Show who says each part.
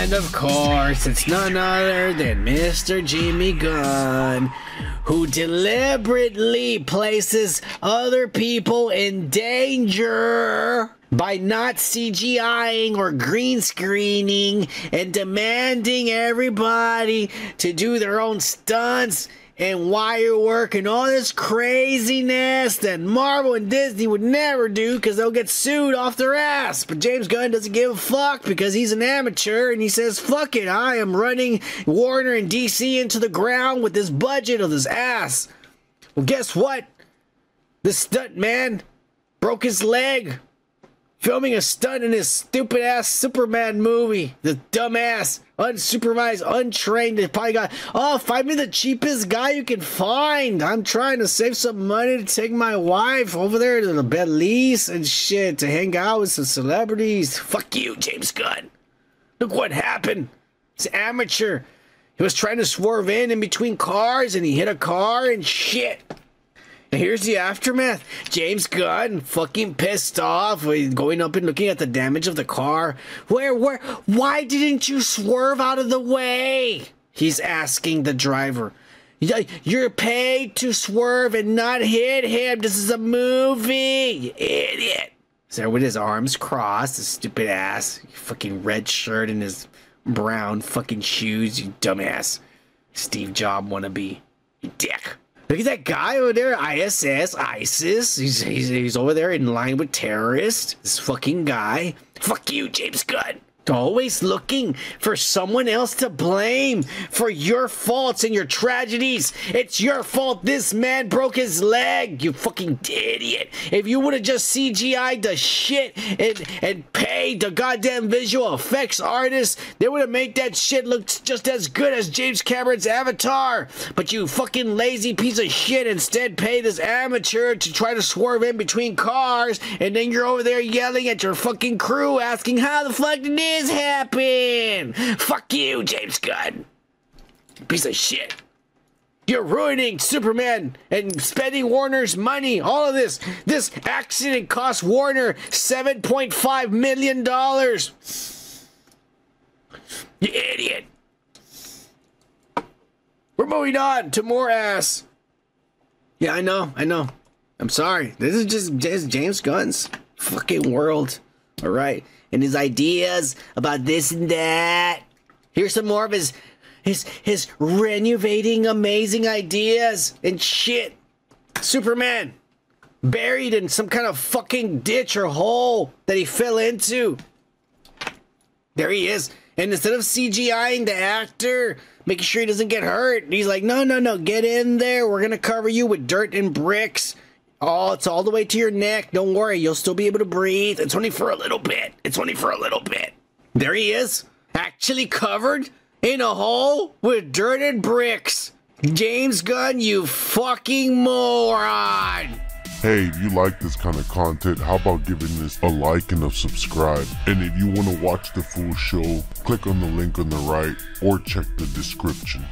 Speaker 1: And of course, it's none other than Mr. Jimmy Gunn, who deliberately places other people in danger by not CGIing or green screening and demanding everybody to do their own stunts and wire work and all this craziness that Marvel and Disney would never do because they'll get sued off their ass. But James Gunn doesn't give a fuck because he's an amateur and he says, fuck it, I am running Warner and DC into the ground with this budget of this ass. Well, guess what? The stunt man broke his leg filming a stunt in his stupid ass Superman movie. The dumbass, unsupervised, untrained, they probably got, oh, find me the cheapest guy you can find. I'm trying to save some money to take my wife over there to the Belize and shit to hang out with some celebrities. Fuck you, James Gunn. Look what happened. It's amateur. He was trying to swerve in in between cars and he hit a car and shit. Here's the aftermath. James Gunn fucking pissed off, uh, going up and looking at the damage of the car. Where, where, why didn't you swerve out of the way? He's asking the driver. You're paid to swerve and not hit him. This is a movie, idiot. So with his arms crossed, his stupid ass, fucking red shirt and his brown fucking shoes, you dumbass. Steve Jobs wannabe. You dick. Look at that guy over there, ISS, ISIS. He's, he's, he's over there in line with terrorists. This fucking guy. Fuck you, James Gunn. Always looking for someone else to blame for your faults and your tragedies. It's your fault this man broke his leg, you fucking idiot. If you would have just CGI'd the shit and, and paid the goddamn visual effects artist, they would have made that shit look just as good as James Cameron's Avatar. But you fucking lazy piece of shit instead pay this amateur to try to swerve in between cars, and then you're over there yelling at your fucking crew asking how the fuck did this happen? Fuck you, James Gunn. Piece of shit. You're ruining Superman and spending Warner's money. All of this. This accident cost Warner $7.5 million. You idiot. We're moving on to more ass. Yeah, I know. I know. I'm sorry. This is just, just James Gunn's fucking world. All right and his ideas about this and that. Here's some more of his his his renovating amazing ideas and shit. Superman buried in some kind of fucking ditch or hole that he fell into. There he is. And instead of CGIing the actor, making sure he doesn't get hurt, he's like, no, no, no, get in there. We're going to cover you with dirt and bricks. Oh, it's all the way to your neck. Don't worry, you'll still be able to breathe. It's only for a little bit. It's only for a little bit. There he is, actually covered in a hole with dirt and bricks. James Gunn, you fucking moron!
Speaker 2: Hey, if you like this kind of content, how about giving this a like and a subscribe? And if you want to watch the full show, click on the link on the right or check the description.